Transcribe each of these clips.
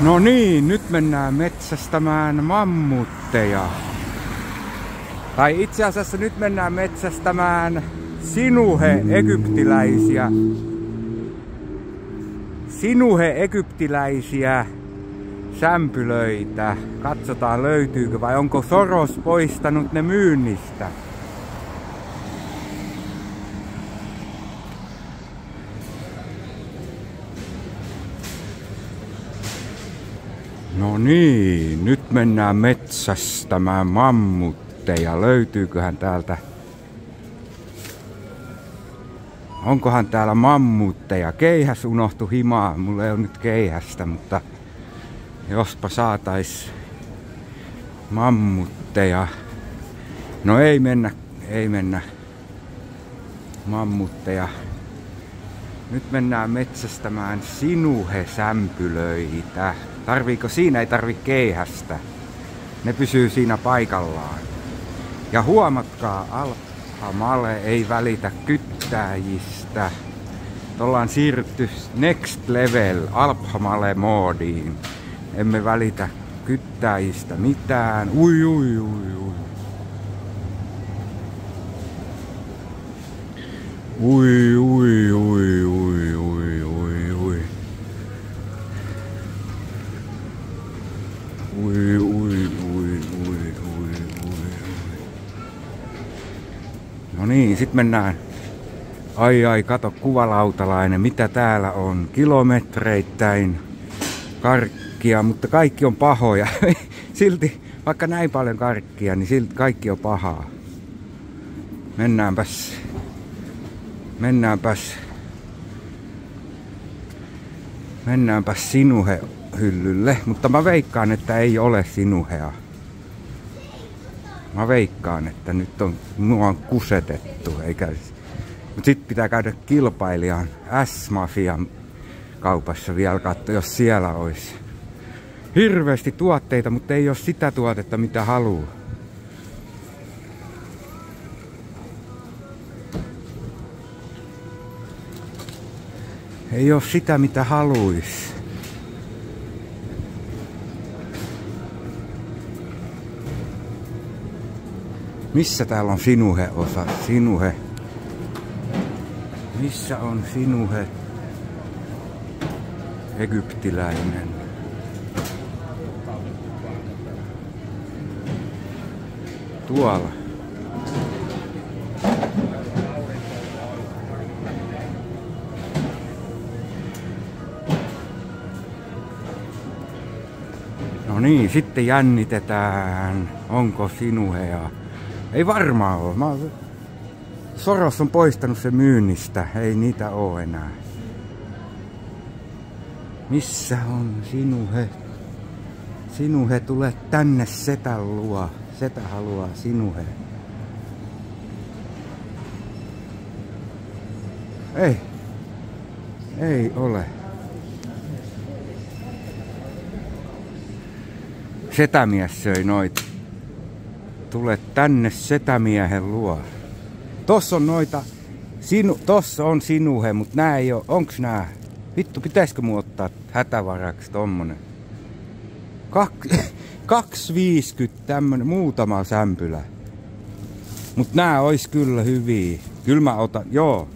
No niin, nyt mennään metsästämään mammutteja. Tai itse asiassa nyt mennään metsästämään sinuhe egyptiläisiä. Sinuhe egyptiläisiä sämpylöitä. Katsotaan löytyykö vai onko Soros poistanut ne myynnistä. No niin, nyt mennään metsästämään mammutteja. Löytyyköhän täältä... Onkohan täällä mammutteja? Keihäs unohtu himaa. Mulla ei ole nyt keihästä, mutta jospa saatais mammutteja. No ei mennä, ei mennä mammutteja. Nyt mennään metsästämään sinuhesämpylöitä. Tarviiko siinä? Ei tarvi keihästä. Ne pysyy siinä paikallaan. Ja huomatkaa, Alhamale ei välitä kyttäjistä. Ollaan siirrytty next level Alphamale moodiin. Emme välitä kyttäjistä mitään. Ui, ui, ui. Ui, ui, ui, ui, ui, ui, ui. Ui, ui, ui, ui, ui, ui. No niin, sit mennään. Ai ai, kato kuvalautalainen, mitä täällä on. Kilometreittäin karkkia, mutta kaikki on pahoja. Silti, vaikka näin paljon karkkia, niin silti kaikki on pahaa. Mennäänpäs. Mennäänpäs. Mennäänpäs sinuhe hyllylle, mutta mä veikkaan, että ei ole sinuhea. Mä veikkaan, että nyt on, mua on kusetettu, eikä... Mutta sit pitää käydä kilpailijan S-mafian kaupassa vielä katsoa, jos siellä olisi hirveästi tuotteita, mutta ei ole sitä tuotetta, mitä haluaa. Ei ole sitä, mitä haluaisi. Missä täällä on sinuhe osa? Sinuhe. Missä on sinuhe? Egyptiläinen. Tuolla. No niin, sitten jännitetään, onko sinuhea. Ei varmaan ole. Mä... Soros on poistanut sen myynnistä. Ei niitä oo enää. Missä on sinuhe? Sinuhe, tule tänne setän luo. Setä haluaa sinuhe. Ei. Ei ole. Setämies söi noita. Tule tänne setämiehen luo. Tossa on noita, sinu, tossa on sinuhe, mutta nää ei oo, onks nää? Vittu, pitäisikö mu ottaa hätävaraksi tommonen? Kak, 250 tämmönen, muutama sämpylä. Mut nää ois kyllä hyviä. Kyllä mä otan, joo.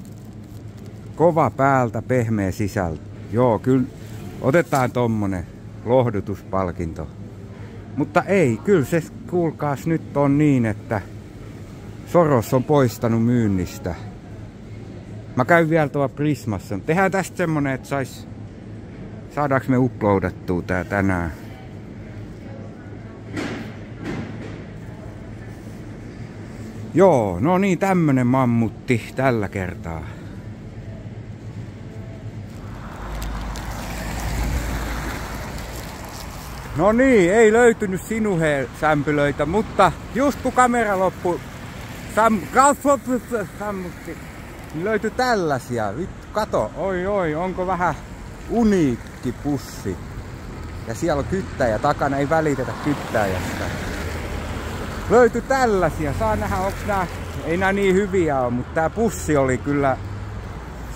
Kova päältä, pehmeä sisältö. Joo, kyllä. Otetaan tommonen lohdutuspalkinto. Mutta ei, kyllä se kuulkaas nyt on niin, että Soros on poistanut myynnistä. Mä käyn vielä tuolla Prismassa. Tehdään tästä semmonen, että sais... Saadaanko me uploadattua tää tänään? Joo, no niin, tämmönen mammutti tällä kertaa. No niin, ei löytynyt sinuhe-sämpylöitä, mutta just kun kamera loppui, sam, sammutti, niin löytyi tällaisia. Vittu, kato, oi oi, onko vähän uniikki pussi. Ja siellä on kyttäjä takana, ei välitetä kyttäjästä. Löytyi tällaisia, saa nähdä onks nää, ei nää niin hyviä ole, mutta tää pussi oli kyllä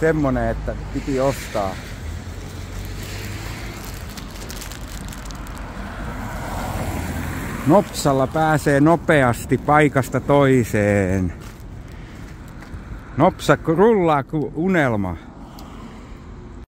semmonen, että piti ostaa. Nopsalla pääsee nopeasti paikasta toiseen. Nopsa rullaa kuin unelma.